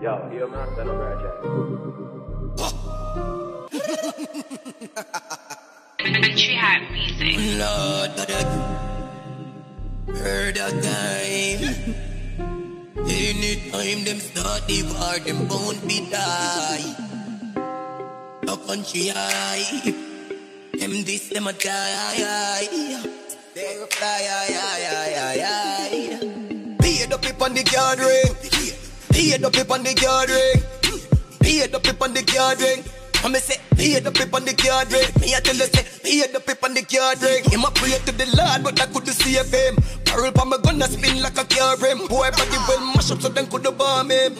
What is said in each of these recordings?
Yo, yo, man, stand up right Countree Hype Music. Lord, but I heard a time. Anytime them start the war, them won't be die. No country high. Them this, them a die. They will fly, aye, aye, aye, aye, aye. Pay the on the guard ring. The pip on the guard ring. The pip on the guard ring. I'm say, pay the pip on the guard ring. Me I tell you say, pay the pip on the guard ring. Him a pray to the Lord, but I couldn't save him. Barrel pa my gun a spin like a car rim. Boy body well mash up so them coulda bomb him.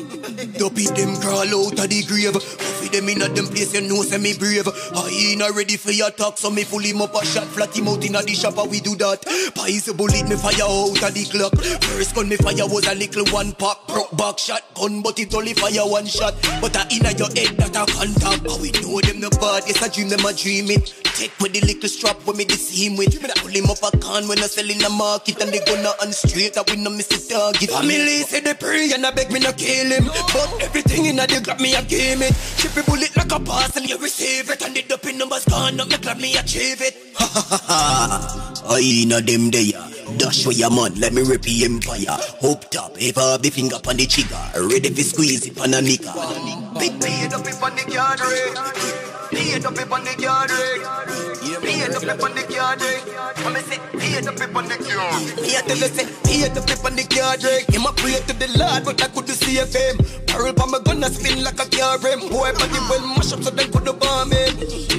Dopey them crawl out of the grave. Puffy them in a them place you know say me brave. I ain't ready for your talk, so me pull him up a shot, flat him out inna the shop. How we do that? Pies a bullet me fire out of the clock. First gun me fire was a little one pack, broke back shot gun, but it only fire one shot. But I inna your head that a contact. How we know them the bad? Yes I dream them I dream it. Take with the little strap when me see him with. Pull him up a can when I sell in the market and they gonna on straight. I win no miss the target. Family say they pray and I beg me no kill him. But everything in the got me a game it. Chip a bullet like a parcel, you receive it. And the doping numbers gone up, me glad me achieve it. Ha ha ha ha. I inna them there. Dash for your man, let me rip the empire. Hope top, if I have the finger on the trigger. Ready for squeeze it on a nigga. Big paid up on the guard ring. Paid up on the guard ring. Paid up on the guard ring. I'm say paid up on the yard. Me a tell you say paid up on the guard ring. Him a pray to the Lord, but I couldn't see him. Barrel pa my gun a spin like a car rim. Boy body well mash up so them coulda bomb him.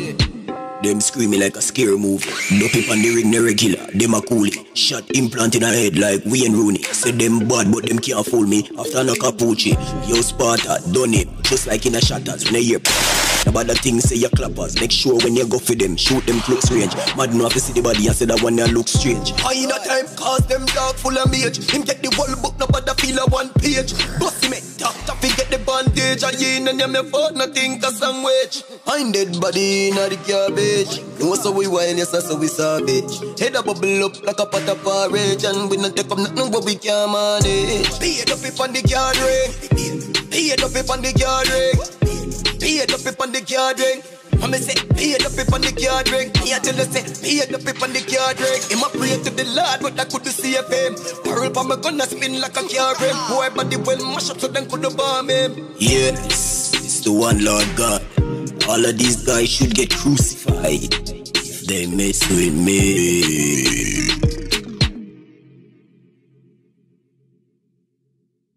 Them screaming like a scary movie. No pip on the ring, no regular. Them a coolie. Shot implant in a head like Wayne Rooney. Say them bad, but them can't fool me. After no capucci, yo Sparta, done it. Just like in a shatters when I hear. About the things say your clappers. Make sure when you go for them, shoot them close range. Mad enough to see the body and say that one that look strange. I in a time cause them dog full of mage. Him get the whole book, nobody feel a one page. Bossy me, bandage. I ain't and me fault nothing cause I'm. I'm dead body in the garbage. No so we wine, yes so we savage. Head a bubble up like a pot of porridge, and we not take up nothing but we can manage. Pay it up if on the guard ring. Pay it up if on the guard ring. Pay it up if on the guard ring. I'ma say, pay up if on the guard ring. Me I tell you say, pay up if on the guard ring. Him a pray to the Lord, but I couldn't see him. Barrel pa my gun a spin like a car rim. Boy body well mash up so them coulda bomb him. Yes, it's the one LawdGad. All of these guys should get crucified if they mess with me.